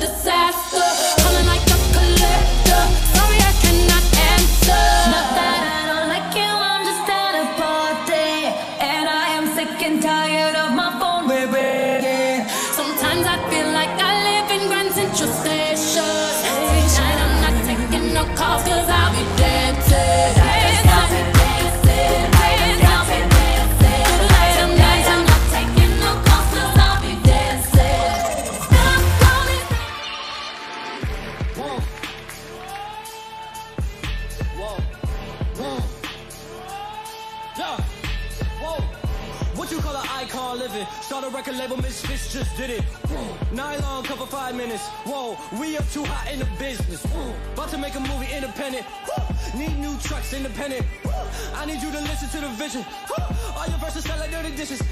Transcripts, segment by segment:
disaster. Start a record label, Misfits just did it. Nylon cover five minutes. Whoa, we up too hot in the business. About to make a movie independent. Need new trucks independent. I need you to listen to the vision. All your verses sound like dirty dishes.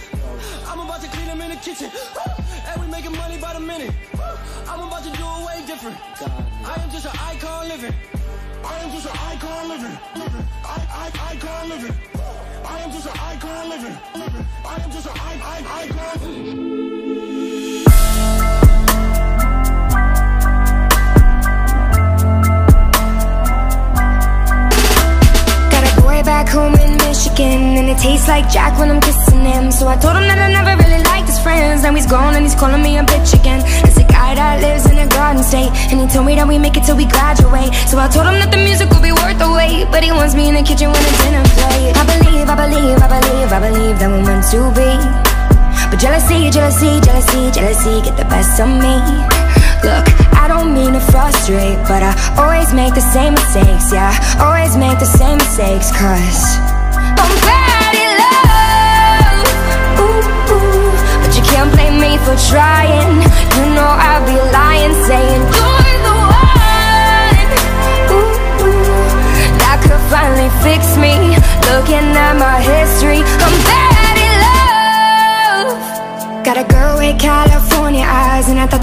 I'm about to clean them in the kitchen. And we making money by the minute. I'm about to do it way different. I am just an icon living. I am just an icon living. living. I, I, icon living. I am just an icon living. living. I am just an I- I- icon. back home in Michigan And it tastes like Jack when I'm kissing him So I told him that I never really liked his friends Now he's gone and he's calling me a bitch again It's a guy that lives in a garden state And he told me that we make it till we graduate So I told him that the music will be the way, but he wants me in the kitchen when it's dinner plate. I believe, I believe, I believe, I believe that we're meant to be. But jealousy, jealousy, jealousy, jealousy get the best of me. Look, I don't mean to frustrate, but I always make the same mistakes. Yeah, I always make the same mistakes, cause I'm bad in love. Ooh, ooh, but you can't blame me for trying. You know I'd be lying, saying you're.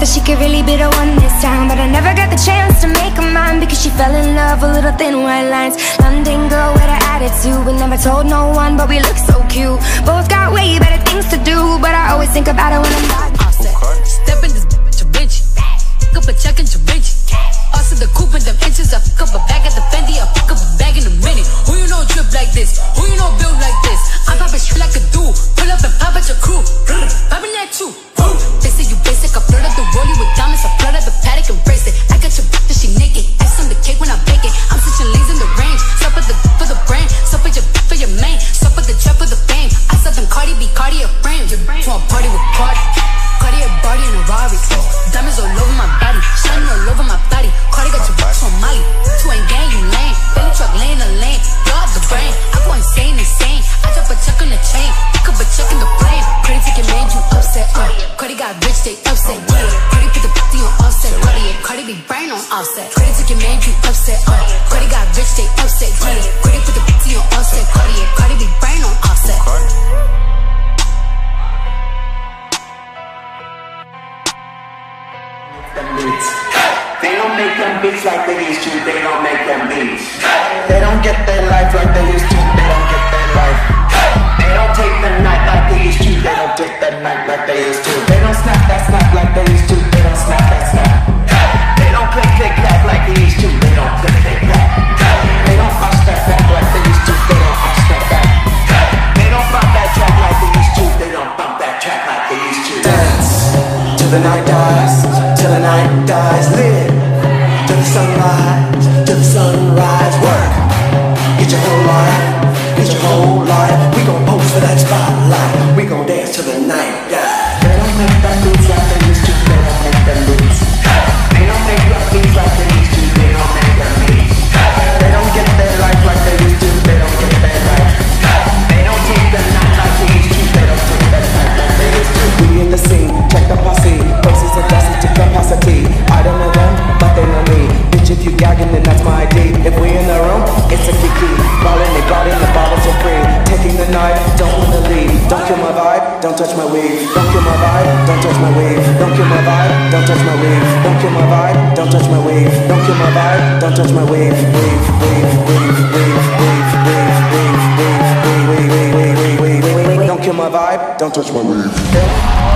that she could really be the one this time. But I never got the chance to make her mine Because she fell in love with little thin white lines. London girl with her attitude We never told no one, but we look so cute. Both got way better things to do But I always think about it when I'm not. Offset okay. Step in this bitch, bitch. Fuck up a check and your bitch. Also the coupe and them inches, I fuck get their life like they used to, they don't get their life. They don't take the night like they used to, they don't take the night like they used to. They don't snap that snap like they used to, they don't snap that snap. They don't click click clap like they used to, they don't click click clap. They don't bounce that back like they used to, they don't bounce that back. They don't bump that track like they used to, they don't bump that track like they used to. Dance to the night. don't touch my wave, don't kill my vibe, don't touch my wave, don't kill my vibe, don't touch my wave, don't kill my vibe, don't touch my wave, don't kill my vibe, don't touch my wave, wave, wave, wave, wave, wave, wave, wave, wave, wave, wave, wave, wave, wave, wave, wave, don't kill my vibe, don't touch my wave.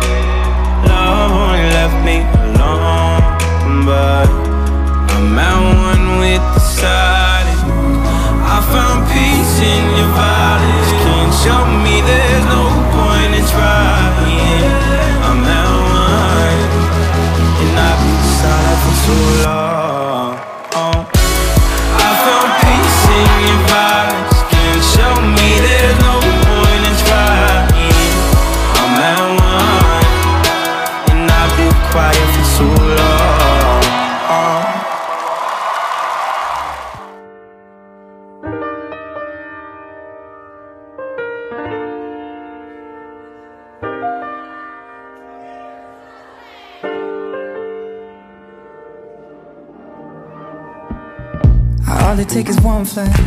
All it takes is one flight.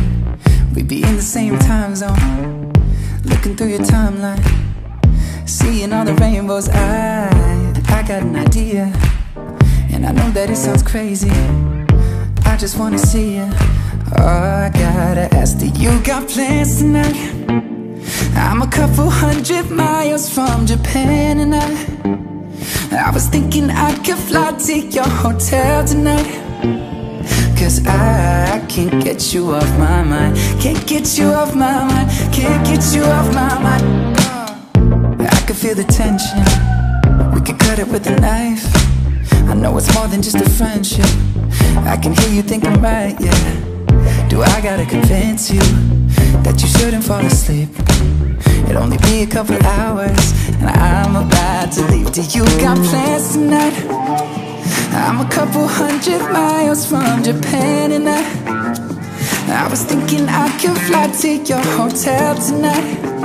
We'd be in the same time zone. Looking through your timeline. Seeing all the rainbows. I, I got an idea. And I know that it sounds crazy. I just wanna see you. Oh, I gotta ask, do you got plans tonight? I'm a couple hundred miles from Japan and I I was thinking I could fly to your hotel tonight Cause I can't get you off my mind. Can't get you off my mind. Can't get you off my mind. Uh, I can feel the tension. We could cut it with a knife. I know it's more than just a friendship. I can hear you think I'm right, yeah. Do I gotta convince you That you shouldn't fall asleep? It'll only be a couple hours And I'm about to leave. Do you got plans tonight? I'm a couple hundred miles from Japan and I I was thinking I could fly to your hotel tonight.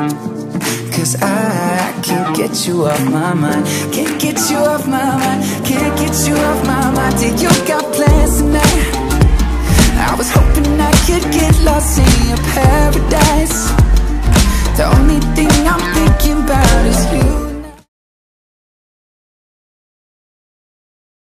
Cause I can't get you off my mind Can't get you off my mind Can't get you